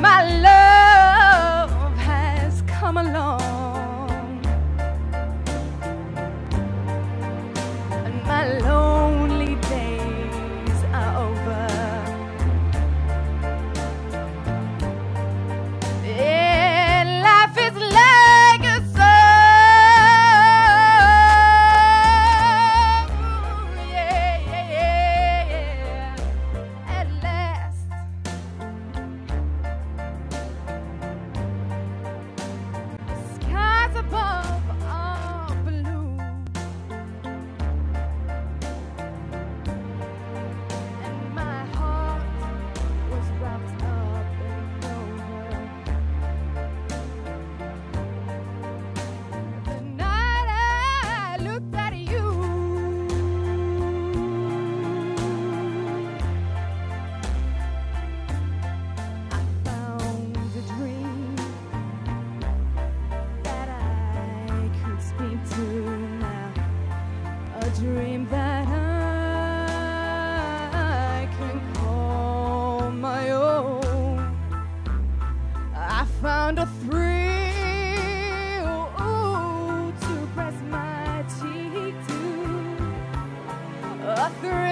my love has come along, and my love. dream that I can call my own. I found a thrill to press my cheek to a thrill.